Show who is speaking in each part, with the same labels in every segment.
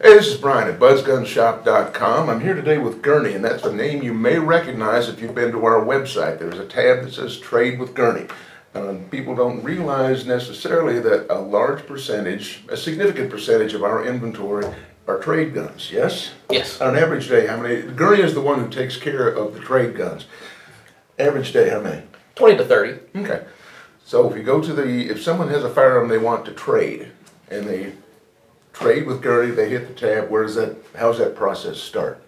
Speaker 1: Hey, this is Brian at BudsGunShop.com. I'm here today with Gurney, and that's a name you may recognize if you've been to our website. There's a tab that says Trade with Gurney. Uh, people don't realize necessarily that a large percentage, a significant percentage of our inventory are trade guns, yes?
Speaker 2: Yes.
Speaker 1: On an average day, how many? Gurney is the one who takes care of the trade guns. Average day, how many?
Speaker 2: 20 to 30.
Speaker 1: Okay. So if you go to the, if someone has a firearm they want to trade, and they trade with Gurney, they hit the tab, where does that, how does that process start?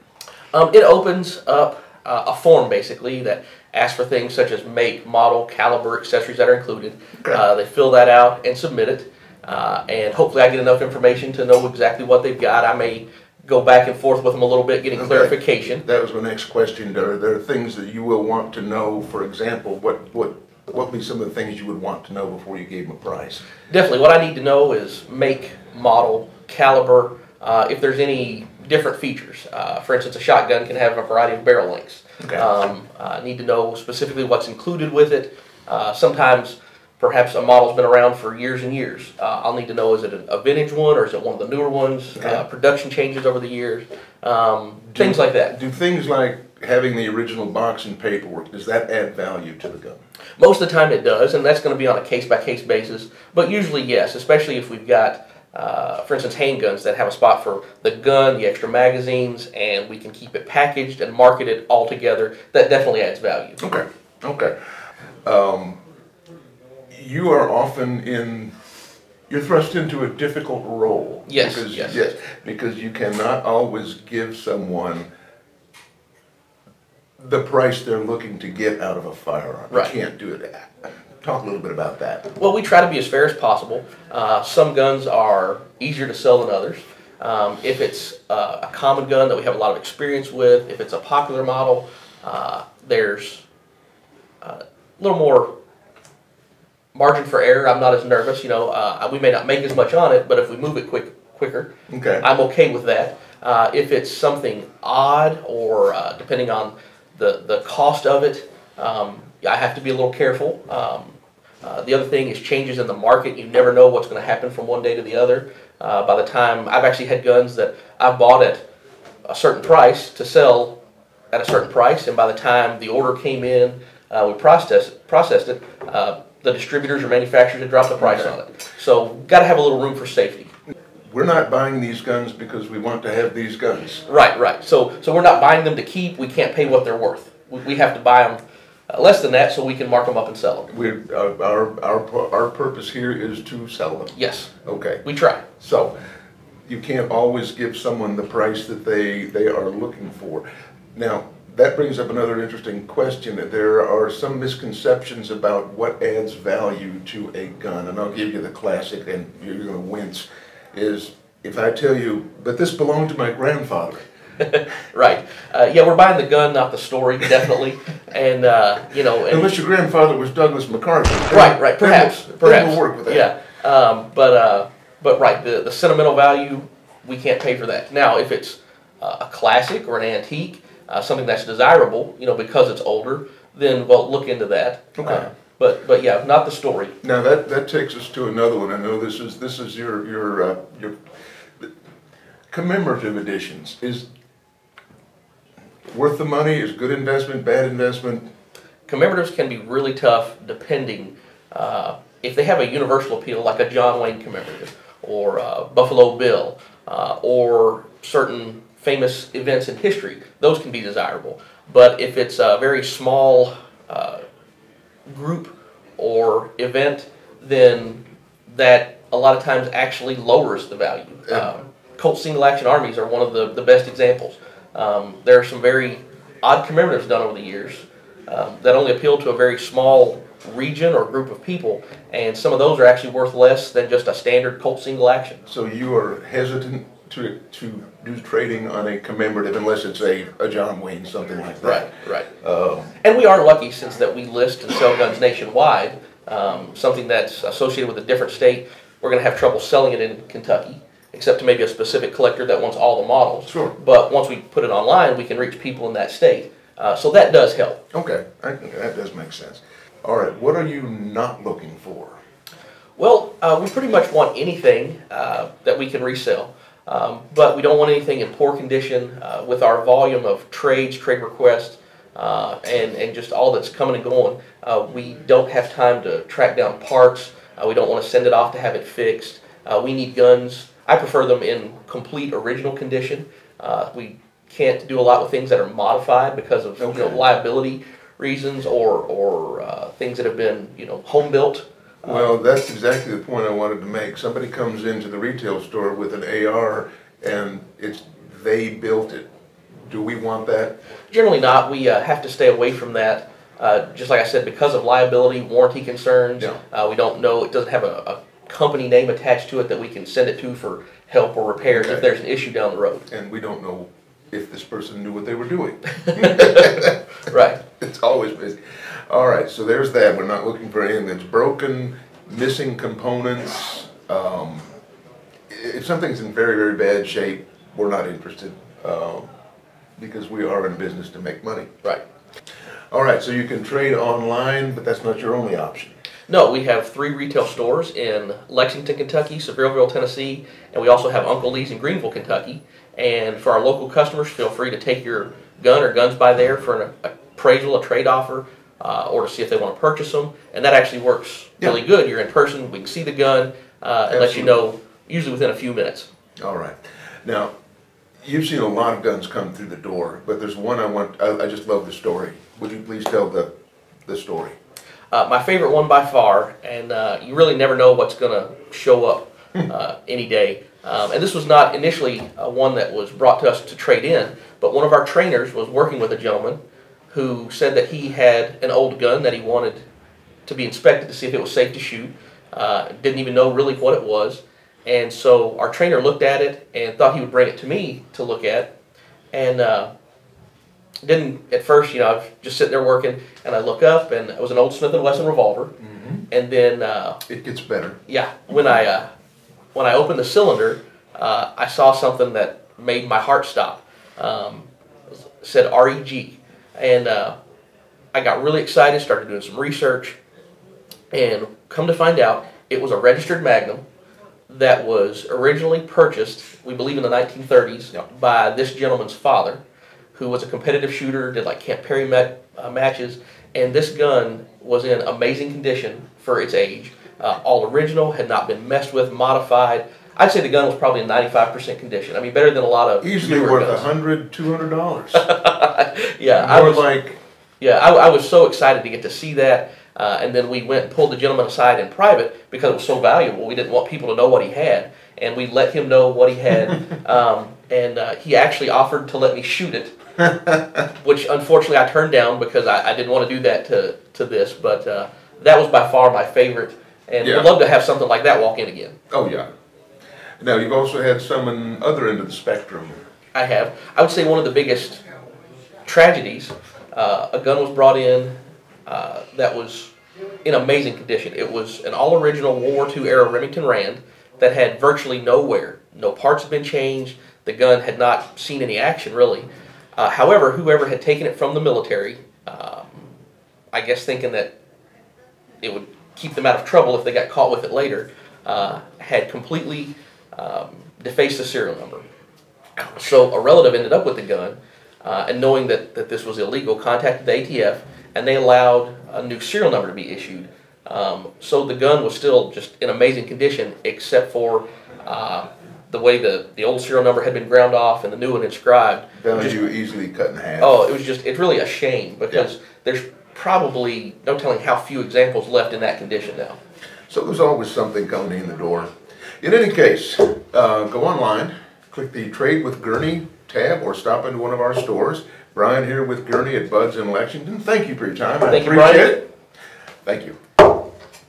Speaker 2: Um, it opens up uh, a form basically that asks for things such as make, model, caliber, accessories that are included.
Speaker 1: Okay.
Speaker 2: Uh, they fill that out and submit it. Uh, and hopefully I get enough information to know exactly what they've got. I may go back and forth with them a little bit, getting
Speaker 1: Okay.
Speaker 2: clarification.
Speaker 1: That was my next question. Are there are things that you will want to know, for example, what, what, what would be some of the things you would want to know before you gave them a price?
Speaker 2: Definitely, what I need to know is make, model, caliber, uh, if there's any different features. Uh, for instance, a shotgun can have a variety of barrel lengths.
Speaker 1: Okay.
Speaker 2: Um, I need to know specifically what's included with it. Uh, sometimes, perhaps a model's been around for years and years. Uh, I'll need to know is it a vintage one or is it one of the newer ones?
Speaker 1: Okay.
Speaker 2: Uh, production changes over the years, um, things like that.
Speaker 1: Do things like having the original box and paperwork, does that add value to the gun?
Speaker 2: Most of the time it does, and that's going to be on a case by case basis. But usually, yes, especially if we've got, uh, for instance, handguns that have a spot for the gun, the extra magazines, and we can keep it packaged and marketed all together. That definitely adds value.
Speaker 1: Okay, okay. Um, you are often in, you're thrust into a difficult role.
Speaker 2: Yes,
Speaker 1: because,
Speaker 2: yes.
Speaker 1: Yes, because you cannot always give someone the price they're looking to get out of a firearm.
Speaker 2: Right.
Speaker 1: You can't do it. Talk a little bit about that.
Speaker 2: Well, we try to be as fair as possible. Uh, some guns are easier to sell than others. Um, if it's uh, a common gun that we have a lot of experience with, if it's a popular model, uh, there's uh, a little more margin for error. I'm not as nervous. You know, uh, we may not make as much on it, but if we move it quick, quicker,
Speaker 1: Okay.
Speaker 2: I'm okay with that. Uh, if it's something odd or uh, depending on the, the cost of it, um, I have to be a little careful. Um, uh, the other thing is changes in the market. You never know what's going to happen from one day to the other. Uh, by the time I've actually had guns that I've bought at a certain price to sell at a certain price, and by the time the order came in, uh, we processed processed it. Uh, the distributors or manufacturers had dropped the price on it. So, got to have a little room for safety.
Speaker 1: We're not buying these guns because we want to have these guns.
Speaker 2: Right, right. So, so we're not buying them to keep. We can't pay what they're worth. We, we have to buy them uh, less than that so we can mark them up and sell them.
Speaker 1: We're, our, our, our, our purpose here is to sell them.
Speaker 2: Yes,
Speaker 1: Okay.
Speaker 2: we try.
Speaker 1: So, you can't always give someone the price that they, they are looking for. Now, that brings up another interesting question. There are some misconceptions about what adds value to a gun, and I'll give you the classic, and you're gonna wince, is if I tell you, but this belonged to my grandfather.
Speaker 2: Right. Uh, yeah, we're buying the gun, not the story, definitely. and uh, you know, and,
Speaker 1: Unless your grandfather was Douglas MacArthur.
Speaker 2: right, right.
Speaker 1: Then we'll-
Speaker 2: Perhaps, perhaps.
Speaker 1: we'll work with that.
Speaker 2: Yeah. Um, but uh, but right, the the sentimental value, we can't pay for that. Now, if it's uh, a classic or an antique, uh, something that's desirable, you know, because it's older, then well, look into that.
Speaker 1: Okay.
Speaker 2: But but yeah, not the story.
Speaker 1: Now, that, that takes us to another one. I know this is, this is your, your, uh, your commemorative editions. Is worth the money, is good investment, bad investment?
Speaker 2: Commemoratives can be really tough depending uh, if they have a universal appeal, like a John Wayne commemorative or uh, Buffalo Bill uh, or certain famous events in history. Those can be desirable. But if it's a very small uh, group or event, then that a lot of times actually lowers the value. Um, Colt single action armies are one of the, the best examples. Um, there are some very odd commemoratives done over the years um, that only appeal to a very small region or group of people, and some of those are actually worth less than just a standard Colt single action.
Speaker 1: So you are hesitant to, to do trading on a commemorative unless it's a, a John Wayne, something like that?
Speaker 2: right.
Speaker 1: Um,
Speaker 2: And we are lucky since that we list and sell guns nationwide. Um, something that's associated with a different state, we're going to have trouble selling it in Kentucky, except to maybe a specific collector that wants all the models.
Speaker 1: Sure.
Speaker 2: But once we put it online, we can reach people in that state. Uh, so that does help.
Speaker 1: Okay, I, that does make sense. All right, what are you not looking for?
Speaker 2: Well, uh, we pretty much want anything uh, that we can resell. Um, but we don't want anything in poor condition. Uh, with our volume of trades, trade requests, uh, and, and just all that's coming and going, uh, we don't have time to track down parts. Uh, we don't want to send it off to have it fixed. Uh, we need guns. I prefer them in complete original condition. Uh, we can't do a lot with things that are modified because of you know, liability reasons or, or uh, things that have been you know home built.
Speaker 1: Well, that's exactly the point I wanted to make. Somebody comes into the retail store with an AR and it's, they built it. Do we want that?
Speaker 2: Generally not. We uh, have to stay away from that. Uh, just like I said, because of liability, warranty concerns.
Speaker 1: Yeah.
Speaker 2: Uh, we don't know. It doesn't have a, a company name attached to it that we can send it to for help or repairs
Speaker 1: Okay.
Speaker 2: if there's an issue down the road.
Speaker 1: And we don't know if this person knew what they were doing.
Speaker 2: Right.
Speaker 1: It's always busy. All right, so there's that. We're not looking for anything that's broken, missing components. Um, if something's in very, very bad shape, we're not interested, um, because we are in business to make money.
Speaker 2: Right.
Speaker 1: All right, so you can trade online, but that's not your only option.
Speaker 2: No, we have three retail stores in Lexington, Kentucky, Sevierville, Tennessee, and we also have Uncle Lee's in Greenville, Kentucky. And for our local customers, feel free to take your gun or guns by there for an appraisal, a trade offer, uh, or to see if they want to purchase them. And that actually works really good. You're in person, we can see the gun, uh, and let you know usually within a few minutes.
Speaker 1: All right. Now, you've seen a lot of guns come through the door, but there's one I want, I, I just love the story. Would you please tell the, the story?
Speaker 2: Uh, my favorite one by far, and uh, you really never know what's going to show up uh, any day. Um, and this was not initially uh, one that was brought to us to trade in, but one of our trainers was working with a gentleman who said that he had an old gun that he wanted to be inspected to see if it was safe to shoot. Uh, didn't even know really what it was. And so our trainer looked at it and thought he would bring it to me to look at. And uh, didn't at first, you know, I was just sitting there working, and I look up, and it was an old Smith and Wesson revolver. And then, uh,
Speaker 1: It gets better.
Speaker 2: yeah, when I uh, when I opened the cylinder, uh, I saw something that made my heart stop. Um, it said REG, and uh, I got really excited. Started doing some research, and come to find out, it was a registered Magnum that was originally purchased, we believe, in the 1930s
Speaker 1: Yep.
Speaker 2: by this gentleman's father, who was a competitive shooter, did like Camp Perry ma- uh, matches, and this gun was in amazing condition for its age. Uh, all original, had not been messed with, modified. I'd say the gun was probably in 95% condition. I mean, better than a lot of
Speaker 1: Easily worth a
Speaker 2: guns.
Speaker 1: hundred, two hundred dollars.
Speaker 2: yeah, I was
Speaker 1: like,
Speaker 2: yeah, I, I was so excited to get to see that. Uh, and then we went and pulled the gentleman aside in private because it was so valuable. We didn't want people to know what he had. And we let him know what he had. um, and uh, he actually offered to let me shoot it, which unfortunately I turned down because I, I didn't want to do that to, to this. But uh, that was by far my favorite. And
Speaker 1: Yeah.
Speaker 2: we'd love to have something like that walk in again.
Speaker 1: oh yeah. Now, you've also had some on other end of the spectrum.
Speaker 2: I have. I would say one of the biggest tragedies. Uh, a gun was brought in uh, that was in amazing condition. It was an all original World War II era Remington Rand that had virtually no wear. No parts had been changed. The gun had not seen any action really. Uh, however, whoever had taken it from the military, um, I guess thinking that it would keep them out of trouble if they got caught with it later, uh, had completely um, defaced the serial number. So a relative ended up with the gun, uh, and knowing that, that this was illegal, contacted the ATF, and they allowed a new serial number to be issued. Um, so the gun was still just in amazing condition, except for uh, the way the, the old serial number had been ground off and the new one inscribed.
Speaker 1: Value easily cut in half.
Speaker 2: Oh, it was just, it's really a shame because there's probably no telling how few examples left in that condition now.
Speaker 1: So there's always something coming in the door. In any case, uh, go online, click the Trade with Gurney tab, or stop into one of our stores. Brian here with Gurney at Buds in Lexington. Thank you for your time. I
Speaker 2: Thank you,
Speaker 1: appreciate
Speaker 2: Brian.
Speaker 1: it. Thank you.